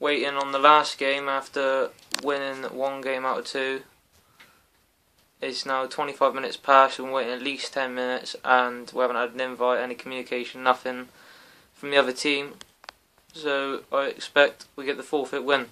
waiting on the last game after winning one game out of two. It's now 25 minutes past, and waiting at least 10 minutes, and we haven't had an invite, any communication, nothing from the other team. So I expect we get the forfeit win.